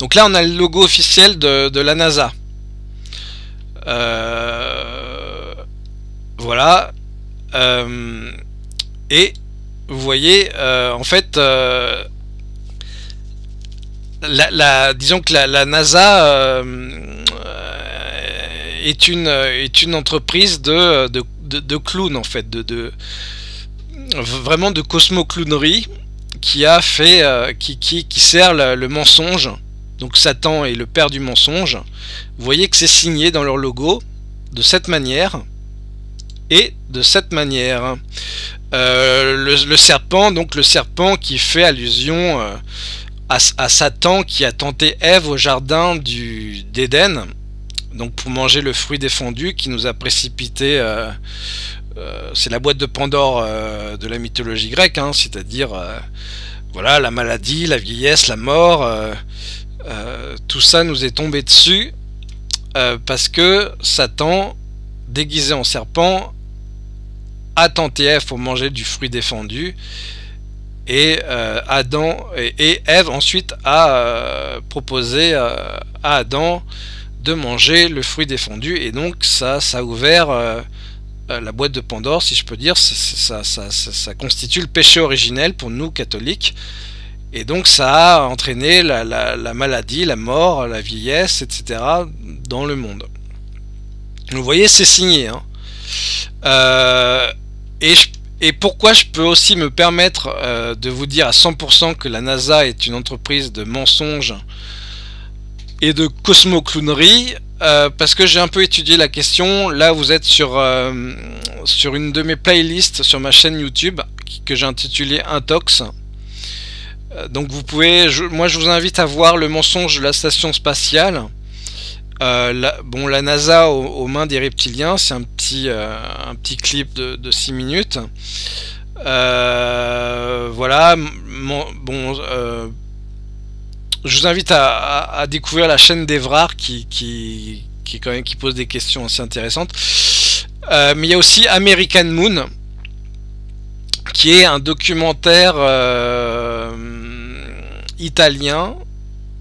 Donc là, on a le logo officiel de, la NASA. voilà. et vous voyez, en fait, disons que la, NASA euh, est, une, entreprise de, clowns en fait, de, de vraiment de cosmo-clownerie qui a fait, euh, qui, sert le, mensonge. Donc Satan est le père du mensonge. Vous voyez que c'est signé dans leur logo de cette manière et de cette manière. Euh, le, serpent, donc le serpent qui fait allusion à, Satan qui a tenté Ève au jardin d'Éden, donc pour manger le fruit défendu qui nous a précipité. Euh, euh, c'est la boîte de Pandore euh, de la mythologie grecque, hein, c'est-à-dire voilà la maladie, la vieillesse, la mort. Tout ça nous est tombé dessus parce que Satan, déguisé en serpent, a tenté Ève pour manger du fruit défendu et euh, Adam et, Ève ensuite a euh, proposé euh, à Adam de manger le fruit défendu et donc ça, ça a ouvert la boîte de Pandore, si je peux dire, ça, ça, constitue le péché originel pour nous catholiques. Et donc ça a entraîné la, maladie, la mort, la vieillesse, etc. dans le monde. Vous voyez, c'est signé. Hein. et je et pourquoi je peux aussi me permettre euh, de vous dire à 100% que la NASA est une entreprise de mensonges et de cosmoclownerie euh, parce que j'ai un peu étudié la question. Là, vous êtes sur, euh, sur une de mes playlists sur ma chaîne YouTube que j'ai intitulée Intox. Donc vous pouvez, moi je vous invite à voir le mensonge de la station spatiale. la, bon, la NASA aux, mains des reptiliens, c'est un petit, petit clip de, 6 minutes. Euh, voilà, bon, euh, je vous invite à, découvrir la chaîne d'Evrard qui, qui, pose des questions assez intéressantes. Euh, mais il y a aussi American Moon, qui est un documentaire italien,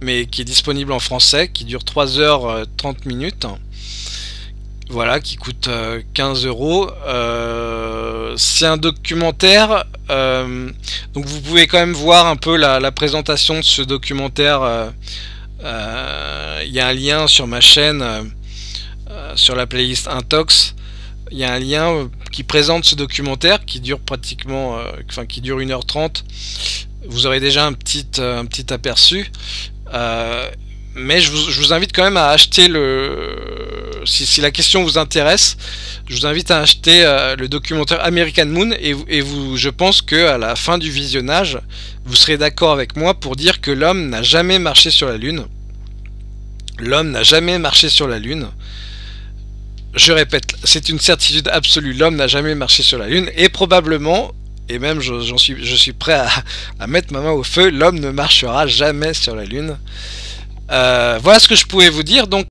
mais qui est disponible en français, qui dure 3h30 minutes voilà, qui coûte 15 euh, euros. Euh, c'est un documentaire, euh, donc vous pouvez quand même voir un peu la, présentation de ce documentaire. Il y a un lien sur ma chaîne, sur la playlist Intox. Il y a un lien qui présente ce documentaire qui dure pratiquement, enfin qui dure 1h30. Vous aurez déjà un petit, un petit aperçu mais je vous, invite quand même à acheter le. Si, la question vous intéresse, je vous invite à acheter euh, le documentaire American Moon et, et vous, je pense que à la fin du visionnage, vous serez d'accord avec moi pour dire que l'homme n'a jamais marché sur la Lune. L'homme n'a jamais marché sur la Lune. Je répète, c'est une certitude absolue. L'homme n'a jamais marché sur la Lune et probablement, et même je suis prêt à, à mettre ma main au feu, l'homme ne marchera jamais sur la Lune. Euh, voilà ce que je pouvais vous dire. Donc